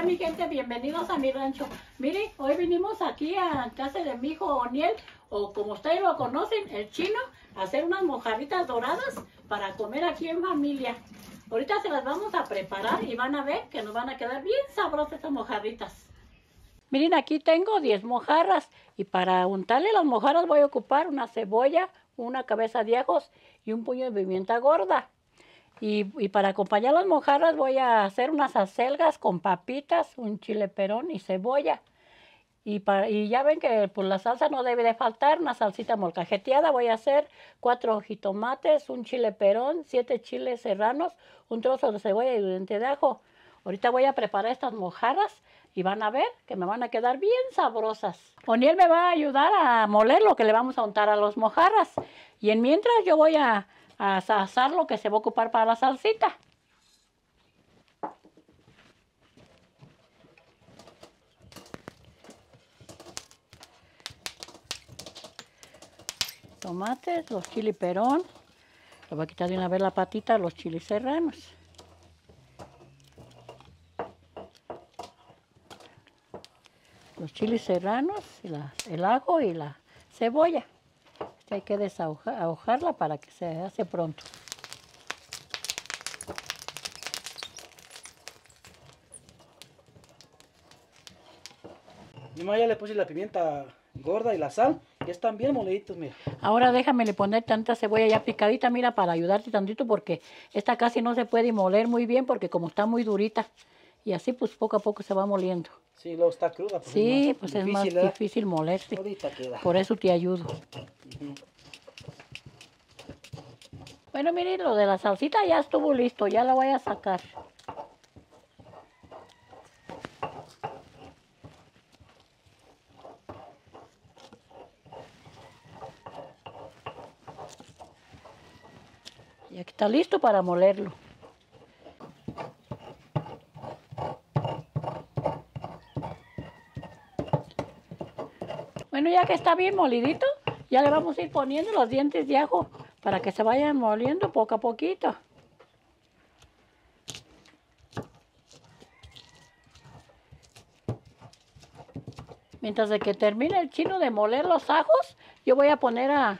Hola mi gente, bienvenidos a mi rancho. Mire, hoy vinimos aquí a casa de mi hijo Oniel, o como ustedes lo conocen, el chino, a hacer unas mojarritas doradas para comer aquí en familia. Ahorita se las vamos a preparar y van a ver que nos van a quedar bien sabrosas estas mojarritas. Miren, aquí tengo 10 mojarras y para untarle las mojarras voy a ocupar una cebolla, una cabeza de ajos y un puño de pimienta gorda. Y, para acompañar las mojarras voy a hacer unas acelgas con papitas, un chile perón y cebolla. Y, y ya ven que pues, la salsa no debe de faltar, una salsita molcajeteada. Voy a hacer cuatro jitomates, un chile perón, siete chiles serranos, un trozo de cebolla y un diente de ajo. Ahorita voy a preparar estas mojarras y van a ver que me van a quedar bien sabrosas. Oniel me va a ayudar a moler lo que le vamos a untar a los mojarras. Y en mientras yo voy a a asar lo que se va a ocupar para la salsita. Tomates, los chili perón. Le voy a quitar de una vez la patita los chiles serranos. Los chiles serranos, el ajo y la cebolla hay que desahojarla para que se hace pronto. Ya le puse la pimienta gorda y la sal, y están bien moliditos, mira. Ahora déjame le poner tanta cebolla ya picadita, mira, para ayudarte tantito, porque esta casi no se puede moler muy bien, porque como está muy durita, y así pues poco a poco se va moliendo. Sí, luego está cruda. Pues sí, pues es más difícil molerse. Por eso te ayudo. Bueno, miren, lo de la salsita ya estuvo listo, ya la voy a sacar. Y aquí está listo para molerlo. Bueno, ya que está bien molidito, ya le vamos a ir poniendo los dientes de ajo para que se vayan moliendo poco a poquito. Mientras de que termine el chino de moler los ajos, yo voy a poner a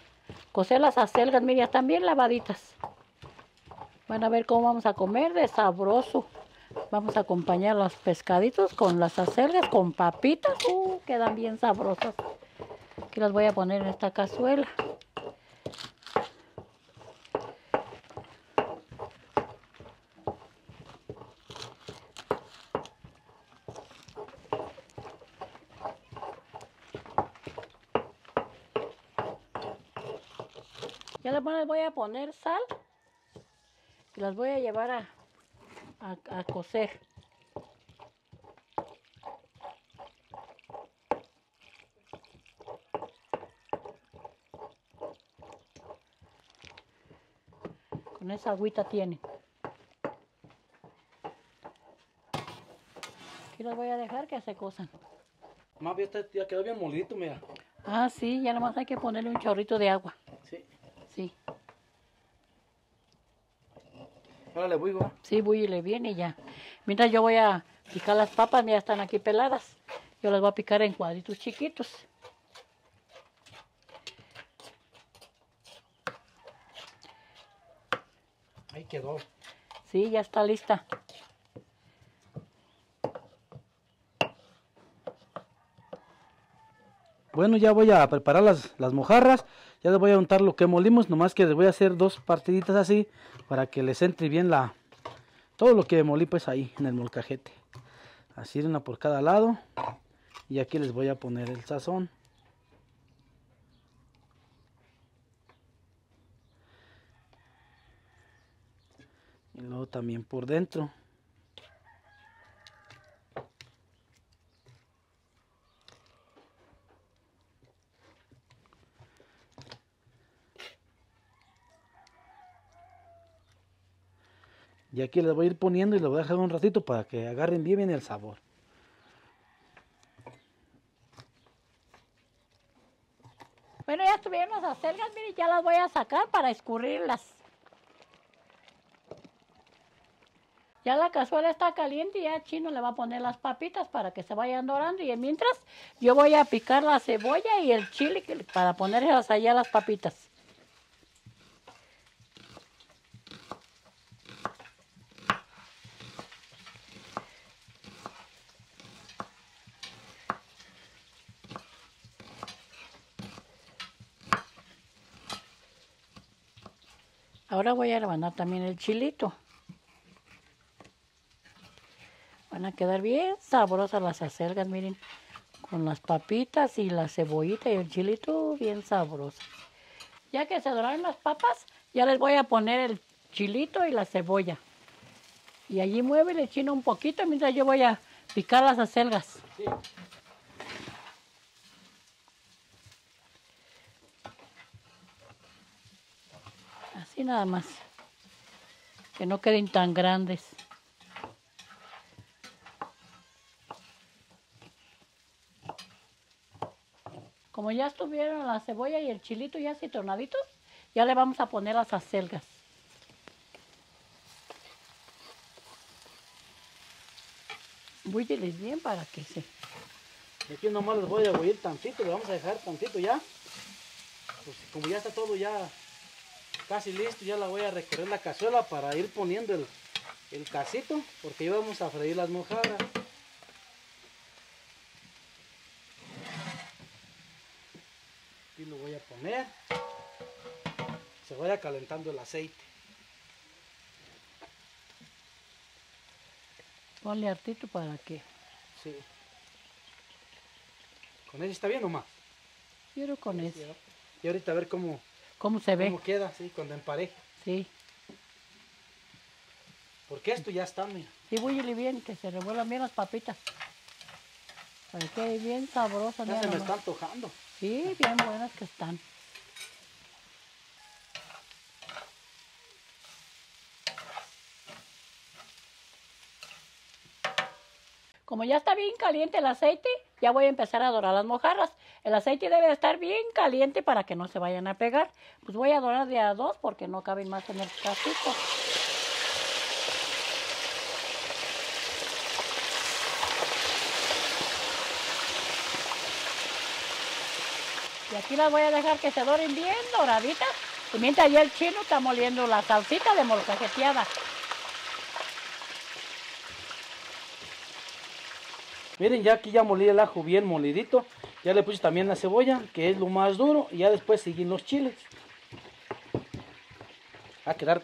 cocer las acelgas, mira, están bien lavaditas. Van a ver cómo vamos a comer de sabroso. Vamos a acompañar los pescaditos con las acelgas, con papitas. Uh, quedan bien sabrosas. Aquí las voy a poner en esta cazuela. Ya les voy a poner sal y las voy a llevar a, a, cocer. Con esa agüita tiene. Aquí las voy a dejar que se cosan. Más bien ya quedó bien molito, mira. Ah, sí, ya nomás hay que ponerle un chorrito de agua. Sí. Sí. Ahora le ¿va? Sí, le viene y ya. Mientras yo voy a picar las papas, ya están aquí peladas. Yo las voy a picar en cuadritos chiquitos. Ahí quedó. Sí, ya está lista. Bueno, ya voy a preparar las, las mojarras. Ya les voy a untar lo que molimos, nomás que les voy a hacer dos partiditas así para que les entre bien la todo lo que molí pues ahí en el molcajete. Así una por cada lado. Y aquí les voy a poner el sazón. Luego también por dentro. Y aquí les voy a ir poniendo y les voy a dejar un ratito para que agarren bien, bien el sabor. Bueno, ya estuvieron las acelgas, miren, ya las voy a sacar para escurrirlas. Ya la cazuela está caliente y ya Chino le va a poner las papitas para que se vayan dorando. Y mientras yo voy a picar la cebolla y el chile para ponerlas allá las papitas. Ahora voy a rebanar también el chilito. Van a quedar bien sabrosas las acelgas, miren. Con las papitas y la cebollita y el chilito bien sabroso. Ya que se doraron las papas, ya les voy a poner el chilito y la cebolla. Y allí mueve el chino un poquito mientras yo voy a picar las acelgas. Sí. Así nada más. Que no queden tan grandes. Como ya estuvieron la cebolla y el chilito ya así tornaditos, ya le vamos a poner las acelgas. Búyeles bien para que se... Aquí nomás les voy a bullir tantito, le vamos a dejar tantito ya. Pues como ya está todo ya casi listo, ya la voy a recorrer la cazuela para ir poniendo el, el casito, porque ya vamos a freír las mojarras. Lo voy a poner. Se vaya calentando el aceite. Ponle hartito para que... Sí. ¿Con ese está bien o más? Quiero con ese. Y ahorita a ver cómo, ¿Cómo se ve? cómo queda, sí, cuando empareje. Sí. Porque esto ya está, mira. Sí, búyele bien, que se revuelvan bien las papitas. Para que quede bien sabrosa. Ya se me está antojando. Sí, bien buenas que están. Como ya está bien caliente el aceite, ya voy a empezar a dorar las mojarras. El aceite debe de estar bien caliente para que no se vayan a pegar. Pues voy a dorar de a dos porque no caben más en el casito. Aquí las voy a dejar que se doren bien doraditas. Y mientras ya el chino está moliendo la salsita de molcajeteada. Miren, ya aquí ya molí el ajo bien molidito. Ya le puse también la cebolla, que es lo más duro. Y ya después seguí los chiles. Va a quedar...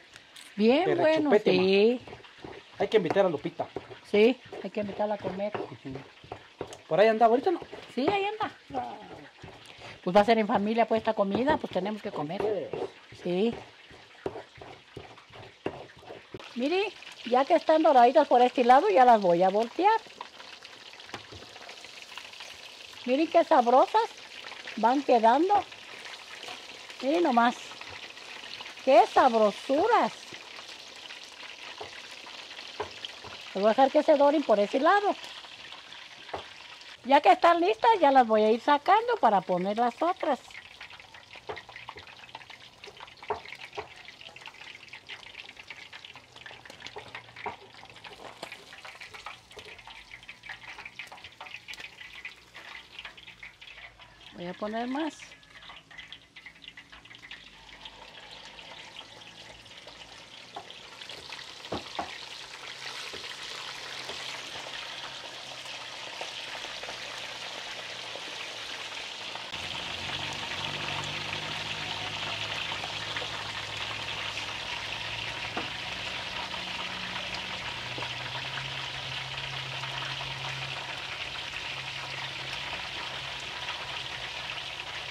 Bien bueno, sí. Hay que invitar a Lupita. Sí, hay que invitarla a comer. Por ahí andaba, ahorita no. Sí, ahí anda. Pues va a ser en familia pues esta comida, pues tenemos que comer. Sí. Mire, ya que están doraditas por este lado, ya las voy a voltear. Miren qué sabrosas van quedando. Miren nomás. Qué sabrosuras. Les voy a dejar que se doren por ese lado. Ya que están listas, ya las voy a ir sacando para poner las otras. Voy a poner más.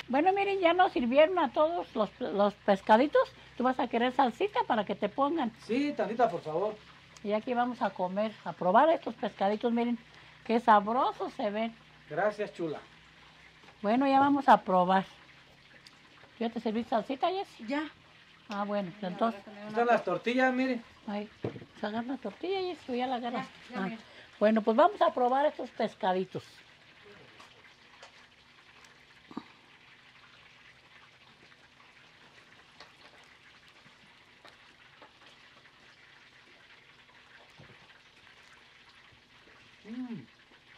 Bueno, miren, ya nos sirvieron a todos los, los pescaditos. Tú vas a querer salsita para que te pongan. Sí, tantita, por favor. Y aquí vamos a comer, a probar estos pescaditos. Miren, qué sabrosos se ven. Gracias, chula. Bueno, ya vamos a probar. ¿Ya te serví salsita, Jessy? Ya. Ah, bueno, pues entonces, Están las tortillas, miren. ahí, pues agarra la tortilla, Jessy, o ya la agarras. Ya, ya, Ah. Bueno, pues vamos a probar estos pescaditos.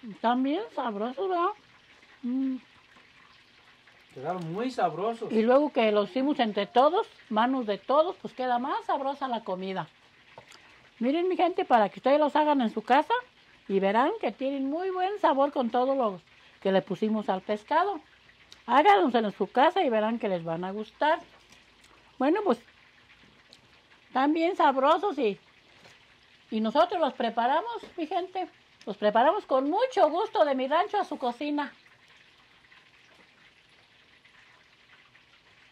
Están bien sabrosos, ¿verdad? Mm. Quedaron muy sabrosos. Y luego que los hicimos entre todos, manos de todos, pues queda más sabrosa la comida. Miren mi gente, para que ustedes los hagan en su casa y verán que tienen muy buen sabor con todo lo que le pusimos al pescado. Háganlos en su casa y verán que les van a gustar. Bueno, pues están bien sabrosos y, y nosotros los preparamos, mi gente. Los preparamos con mucho gusto de mi rancho a su cocina.